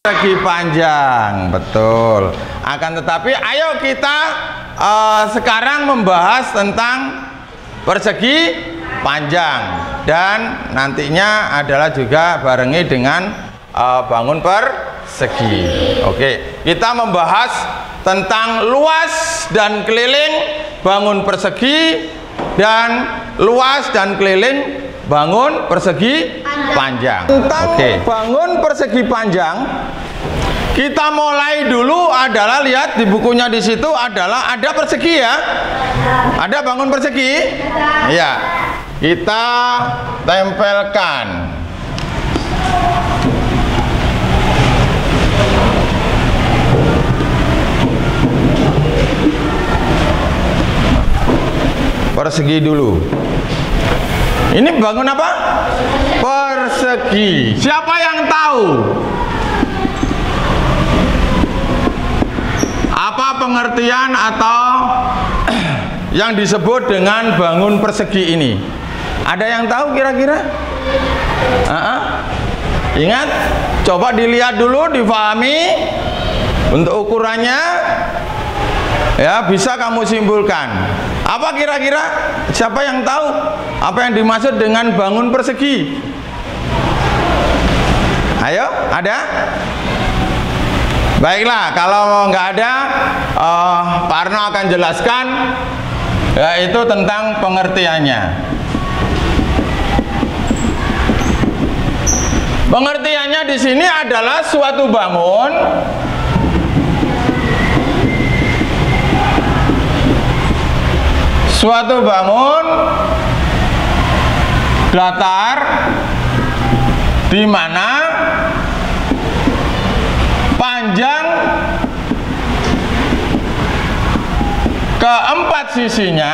Persegi panjang, betul. Akan tetapi, ayo kita uh, sekarang membahas tentang persegi panjang dan nantinya adalah juga barengi dengan uh, bangun persegi. Oke, kita membahas tentang luas dan keliling bangun persegi dan luas dan keliling bangun persegi panjang. Tentang Oke. bangun persegi panjang, kita mulai dulu adalah lihat di bukunya di situ adalah ada persegi ya. Ada bangun persegi? Iya. Kita tempelkan. Persegi dulu. Ini bangun apa? Persegi. Siapa yang tahu? Apa pengertian atau yang disebut dengan bangun persegi ini? Ada yang tahu kira-kira? Uh -uh. Ingat, coba dilihat dulu, difahami untuk ukurannya. Ya, bisa kamu simpulkan. Apa kira-kira? Siapa yang tahu apa yang dimaksud dengan bangun persegi? Ayo, ada? Baiklah, kalau nggak ada, uh, Pak Arno akan jelaskan yaitu tentang pengertiannya. Pengertiannya di sini adalah suatu bangun suatu bangun datar di mana panjang keempat sisinya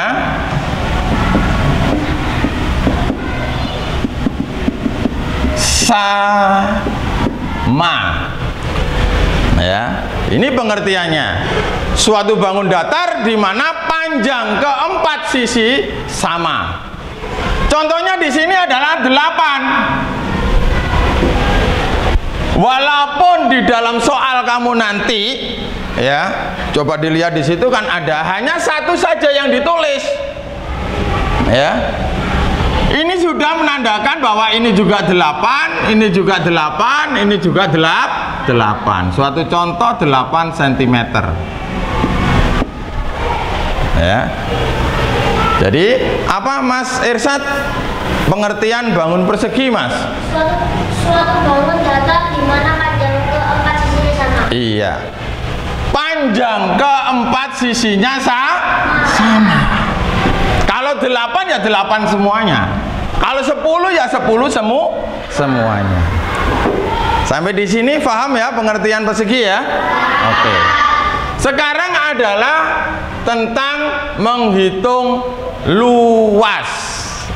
sama ya ini pengertiannya suatu bangun datar di mana panjang keempat sisi sama. Contohnya di sini adalah delapan. Walaupun di dalam soal kamu nanti ya, coba dilihat di situ kan ada hanya satu saja yang ditulis. Ya. Ini sudah menandakan bahwa ini juga delapan, ini juga delapan, ini juga delap, delapan. Suatu contoh delapan sentimeter ya jadi apa Mas Irsat pengertian bangun persegi Mas suatu, suatu bangun datar di mana panjang keempat sisinya sama iya panjang. Keempat sisinya sa sama. Kalau delapan ya delapan semuanya. Kalau sepuluh ya sepuluh semu semuanya. Sampai di sini paham ya pengertian persegi ya? Oke. Sekarang adalah tentang menghitung luas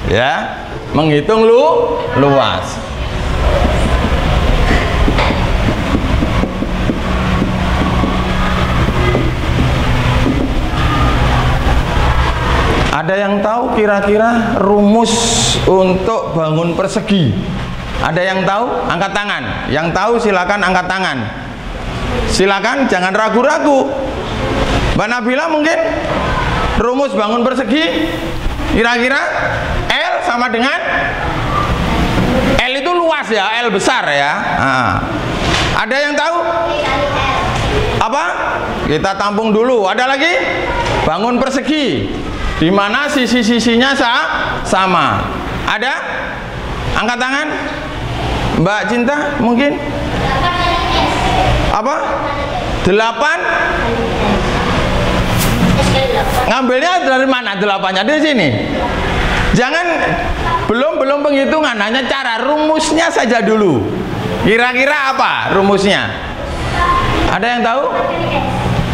ya. Menghitung lu luas ada yang tahu kira-kira rumus untuk bangun persegi ada yang tahu angkat tangan yang tahu silakan angkat tangan silakan jangan ragu-ragu Mbak Nabila mungkin rumus bangun persegi kira-kira L sama dengan L itu luas ya, L besar ya. Nah. Ada yang tahu? Apa? Kita tampung dulu. Ada lagi? Bangun persegi. Di mana sisi-sisinya sa sama. Ada? Angkat tangan. Mbak Cinta mungkin? Apa? Delapan Ngambilnya dari mana delapannya? Di sini. Jangan belum belum penghitungan, hanya cara rumusnya saja dulu. Kira-kira apa rumusnya? Ada yang tahu?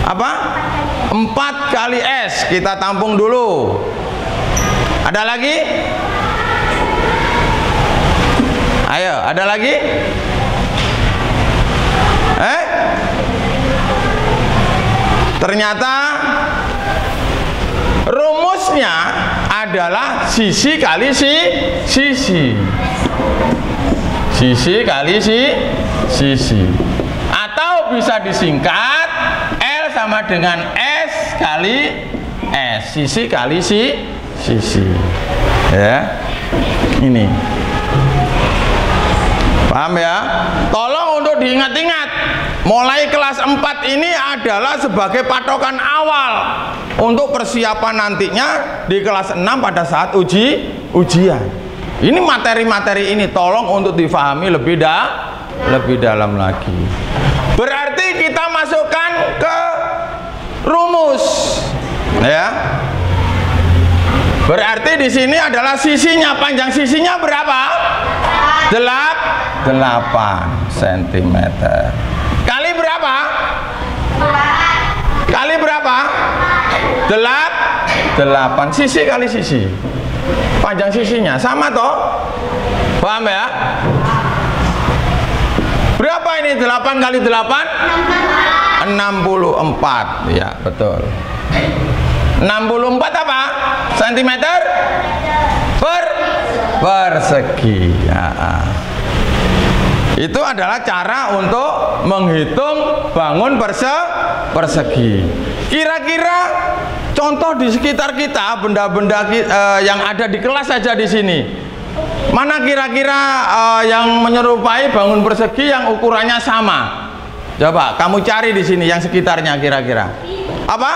Apa? 4 kali S. Kita tampung dulu. Ada lagi? Ayo, ada lagi? Eh? Ternyata rumusnya adalah sisi kali si sisi sisi kali si sisi bisa disingkat L sama dengan kali S sisi kali si sisi. Ya. Ini. Paham ya? Tolong untuk diingat-ingat. Mulai kelas 4 ini adalah sebagai patokan awal untuk persiapan nantinya di kelas 6 pada saat uji ujian. Ini materi-materi ini tolong untuk difahami lebih dah lebih dalam lagi. Berarti kita masukkan ke rumus ya. Berarti di sini adalah sisinya. Panjang sisinya berapa? Delap, 8 cm kali berapa? Kali berapa? Delap, 8 sisi kali sisi. Panjang sisinya. Sama toh? Paham ya? Berapa ini? 8 kali 8 64 ya betul 64 apa? Sentimeter? Per? Persegi. Ya. itu adalah cara untuk menghitung bangun perse persegi. Kira-kira contoh di sekitar kita benda-benda uh, yang ada di kelas saja di sini. Mana kira-kira uh, yang menyerupai bangun persegi yang ukurannya sama? Coba kamu cari di sini yang sekitarnya kira-kira. Apa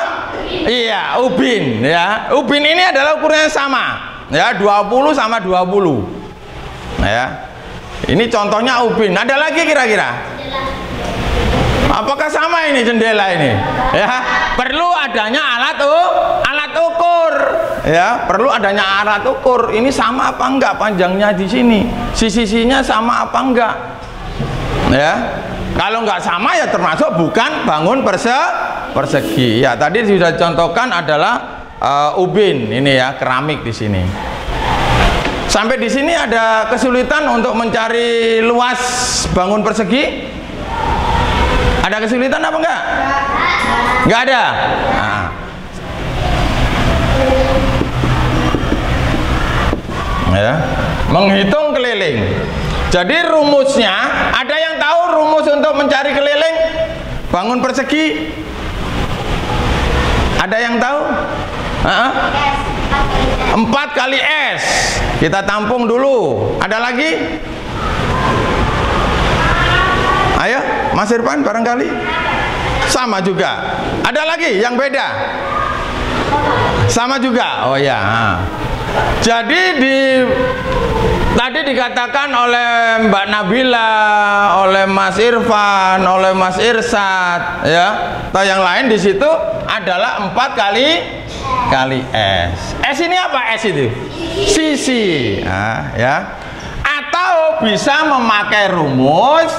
iya ubin ya. Ubin ini adalah ukurannya sama ya 20 sama 20 ya. Ini contohnya ubin. Ada lagi kira-kira? Apakah sama ini jendela ini? Ya. Perlu adanya alat uh, alat ukur ya. Perlu adanya alat ukur. Ini sama apa enggak panjangnya di sini? Sisi-sisinya sama apa enggak? Ya. Kalau enggak sama ya termasuk bukan bangun perse persegi ya tadi sudah contohkan adalah uh, ubin ini ya keramik di sini sampai di sini ada kesulitan untuk mencari luas bangun persegi ada kesulitan apa enggak? Enggak ada. Nah. Ya. Menghitung keliling. Jadi rumusnya, ada yang tahu rumus untuk mencari keliling bangun persegi? Ada yang tahu? Uh-huh. 4 kali S. Kita tampung dulu. Ada lagi? Ayo, Mas Irfan barangkali sama juga. Ada lagi yang beda? Sama juga. Oh ya. Jadi di tadi dikatakan oleh Mbak Nabila, oleh Mas Irfan, oleh Mas Irsat, ya, atau yang lain di situ adalah empat kali kali S. S ini apa S itu? Sisi, nah, ya. Atau bisa memakai rumus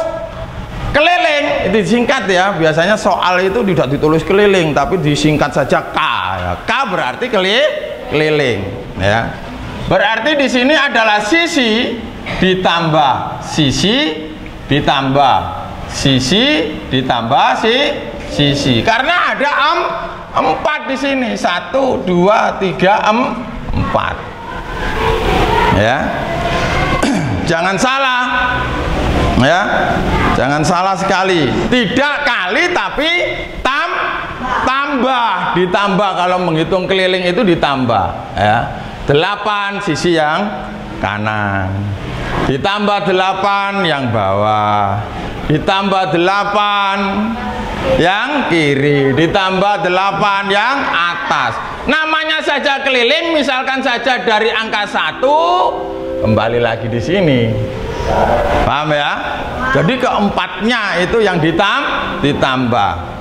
keliling itu disingkat ya biasanya soal itu tidak ditulis keliling tapi disingkat saja K ya. K berarti keliling ya berarti di sini adalah sisi ditambah sisi ditambah sisi ditambah si sisi. Karena ada em, empat di sini. Satu dua tiga em, empat. Ya. Jangan salah. Ya. Jangan salah sekali. Tidak kali tapi tam tambah. Ditambah. Kalau menghitung keliling itu ditambah. Ya delapan sisi yang kanan. Ditambah delapan yang bawah. Ditambah delapan yang kiri. Ditambah delapan yang atas. Namanya saja keliling misalkan saja dari angka satu kembali lagi di sini. Paham ya? Jadi keempatnya itu yang ditam ditambah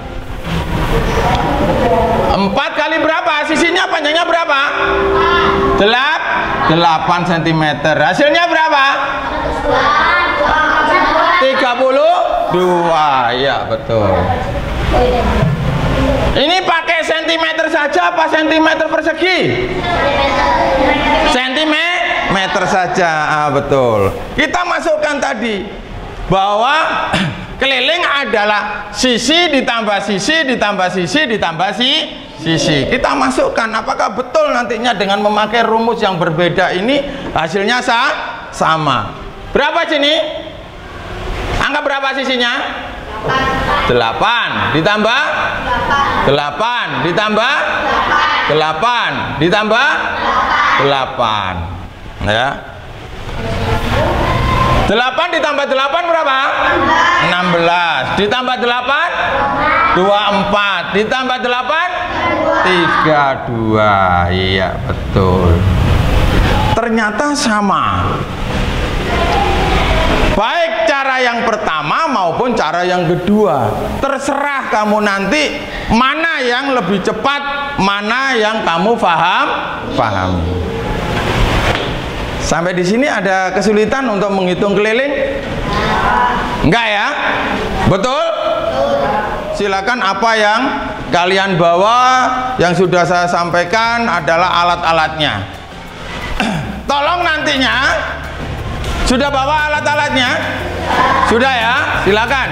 empat kali berapa? Sisinya panjangnya berapa? Delap, 8 cm hasilnya berapa? 32 ya betul. Ini pakai sentimeter saja apa sentimeter persegi? Sentimeter meter saja. Ah, betul. Kita masukkan tadi. Bahwa keliling adalah sisi ditambah sisi ditambah sisi ditambah si sisi. Kita masukkan apakah betul nantinya dengan memakai rumus yang berbeda ini hasilnya sah sama? Berapa sini? Angka berapa sisinya? 8 ditambah? 8 ditambah? 8 ditambah? 8 ya 8 ditambah 8 berapa? 16 ditambah 8 24 ditambah 8 32 iya betul. Ternyata sama. Baik cara yang pertama maupun cara yang kedua. Terserah kamu nanti mana yang lebih cepat mana yang kamu paham pahami sampai di sini ada kesulitan untuk menghitung keliling enggak ya betul silakan apa yang kalian bawa yang sudah saya sampaikan adalah alat-alatnya tolong nantinya sudah bawa alat-alatnya? Sudah ya? Silakan.